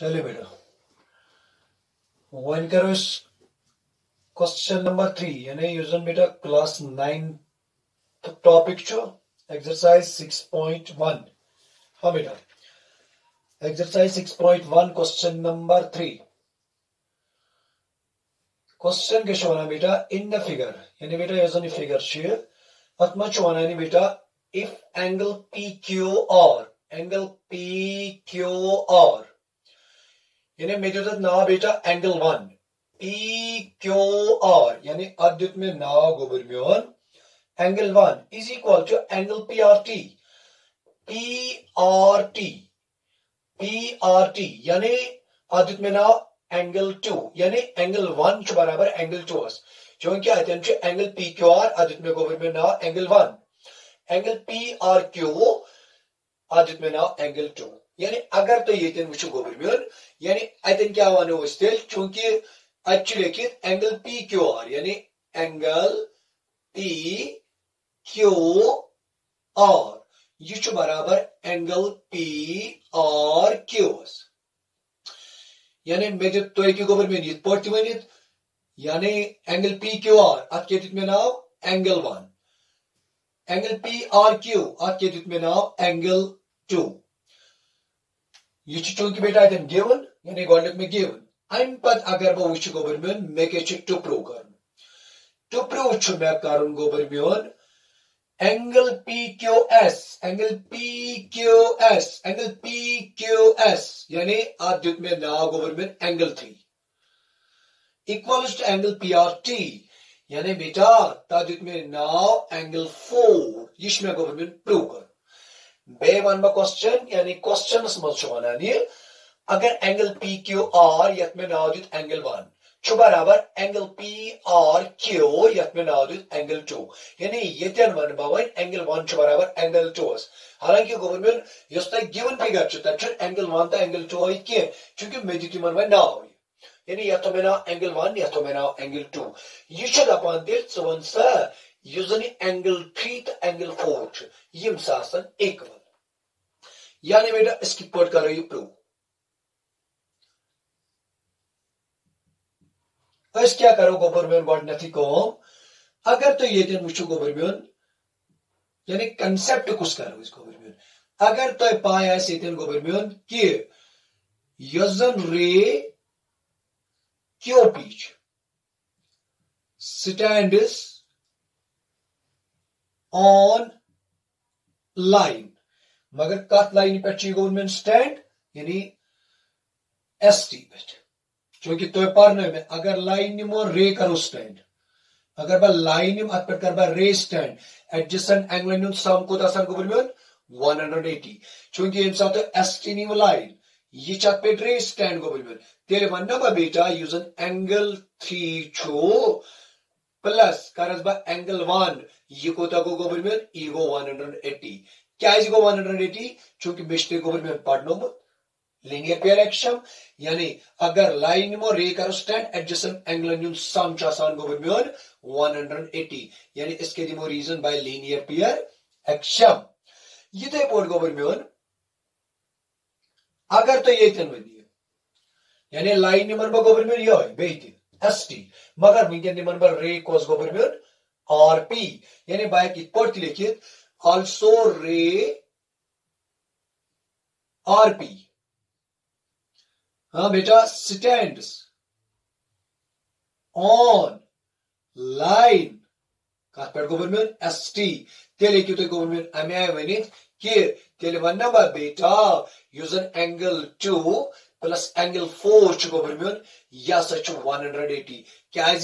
चलिए बेटा। वन करो इस क्वेश्चन नंबर थ्री यानी यूजन बेटा क्लास नाइन टॉपिक छो एक्सरसाइज सिक्स पॉइंट वन हाँ बेटा। Exercise six point one question number three question के वन बेटा इन द फिगर यानी बेटा यूजन फिगर अत वन बेटा इफ़ एंगल पी क्यू और एंगल पी क्यू और यानी मे दित नाव बेटा angle one P Q R यानी अद्युत में नाव गोबर angle one is equal to angle P R T P R T P R T यानी अद्युत में नाव एंगल टू यानी एंगल वन बराबर एंगल टू चूँकि अतन एंगल पी क्यू आर अद्युत में गोबर में नाव angle one angle P R Q अद्युत में नाव एंगल टू यानी अगर तो ये वो गोबर मोन यानी अतन क्या वन तेल चूँकि अत लिखित एंगल पी क्यू आर यानी एंगल पी क्यू आर यह बराबर एंगल पी आर क्यू यानी मे दित तुम गोबर मे ये पे वन यानी एंगल पी क्यू आर अत क्या दित मे नाव angle one angle P R Q अत क्या दित मे नाव एंगल टू यह चूँकि बेटा यानी गोडक में गिवन। अम पत अगर बह वो गोबर मोन मे क्या टू प्रूव कर। टू प्रूव मे कर गोबर मोन angle P Q S angle P Q S angle P यानी आप दुत में नाव गोबर मोन angle three. Equals to angle P R T यानी बेटा ता दुत में नाव एंगल फोर यह मे गोबर मोन प्रूव कर। बे वन क्वेश्चन यानी क्वेश्चन मज वन यह अगर एंगल पी क्यू आर यथ में नाव दित एंगल वन छु बराबर एंगल पी आर क्यू यथ में नाव दित एंगल टू यानी यतन वन बवन एंगल वन बराबर एंगल टू हालाँकि गोवन यस तक गिवन फिगर तक एंगल वन तो एंगल टू होय के चूँकि मे दित मन वन नाव यानी यथ में नाव एंगल वन यथ में नाव एंगल टू यह दपान तेल स वन सा एंगल थ्री तो एंगल फोर यम सासन इक्वल यानी बेटा, इसकी पट करो ये प्रूव अस क्या करो गोबर मेन गथी कम अगर तो ये दिन वो गोबर मेन यानी कंसेप्ट कुछ करो इस गोबर मेन अगर तो पाए ये गोबर मेन कि यन रे क्यों पीछ? स्टैंड ऑन लाइन मगर कत लाइन पे गोवर मेन स्टैंड यानी एस टी पे चूँकि तुम पर में अगर लाइन निमो रे करो स्टैंड अगर बह लाइन निम अत पे कर रे स्टैंड एडजस्टेंट एंगल सम कोत गोबर मोन 180 चूँकि यम सात एस टी निम लाइन यह चत पे रे स्टैंड गोबर मोन तेल वन बह बेटा यूजन एंगल थ्री छो प्लस करस बह एंगल वन यह कोत गो गोबर मोन यह गो 180 क्या गो 180 चूँकि बेस्ट गोबर मोन पढ़नोमुत लीनियर पेयर एक्शन यानी अगर लाइन निमो रे करो स्टैंड एडजस्टेंट एंगल न्यून सम आसान गो मियोन 180 यानी इसके दिमो region by linear pair action ये पोट गो मियोन अगर तो ये तन वनी यानी लाइन निमन बो गोबर यो बेति एसटी मगर विंगन निमन बर रे कोस गोबर मियोन आरपी यानी बाय की पोट लिखित आल्सो रे आरपी हाँ बेटा स्टैंड ऑन लाइन पे गोबर एस टी तेल हेकू तुम मेन अमे वन कि तेल वन बह बेटा. Use angle two plus angle four गोबर मेन यह सह वन हंड्रेड एटी क्या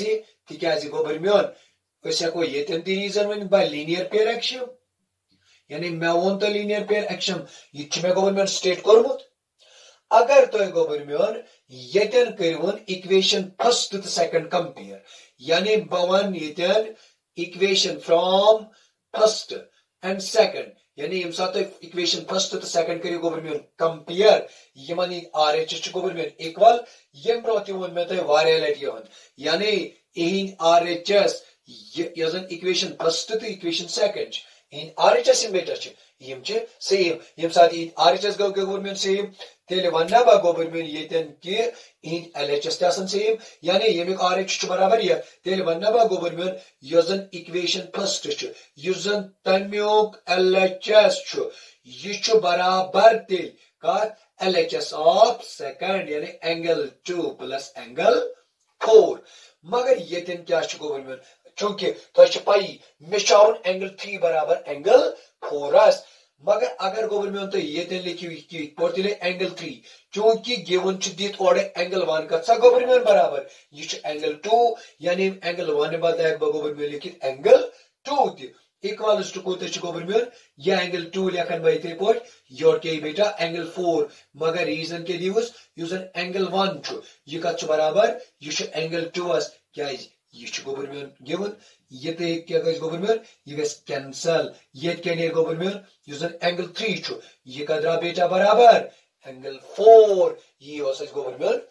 तिक गोबर मेन हेको ये reason one by linear pair यानी मे वो तो लीनियर पेयर एक्शन यह मे गोबर मेन स्टेट कोर्मुत अगर तुम गोबर मोन यन कर इक्वेशन फ़र्स्ट तो सेकंड कंपेयर यानी बवन यन equation from first and second यानी यम सात इक्वेशन फ़र्स्ट तो सेकंड करो गोबर मोन कंपेयर यमन आर एच गोबर मोन इक्वल यम ब्रो वो मे तुम वारिया लट यानी इहिंद आर एच एस यन इक्वेशन फ़र्स्ट तो इक्वेशन सेकंड इहिंद आर एच एस बेटर यम सेम, यम सात आर एच एस गो गोबर मोन सेम, तेल वन बह गोबर मे ये कि एल एच एस सेम, यानी यमुक आर एच बराबर यह तेल वन बह गोबर मे जन इक्वेशन फ़र्स्ट जन तमुक एल एच एस यह बराबर तेल कत L H S of second, यानी angle two plus angle four मगर ये क्या मे चूँकि तुम पी मे एंगल थ्री बराबर एंगल फोरस मगर अगर गोबर मे तुम ये लिखियो एंगल थ्री। चूँकि गिवन दित और एंगल वन कत सा गोबर मे बराबर। यह एंगल टू, यानी एंगल वन बदल गोबर मे लिखित एंगल टू तक इक्वल्स टू कोत गोबर मे यह एंगल टू लेखन बह इथे पे योर के बेटा एंगल फोर मगर रीजन के दिवस जन एंगल वन यह कत बराबर यह एंगल टूस क्या यह गोबर मे गिवन ये क्या गई गोबर म्योन यह गस कैंसल ये क्या ने गोबर म्योन युस एंगल 3 छु ये कदरा बेटा बराबर एंगल 4 ये ओस गोबर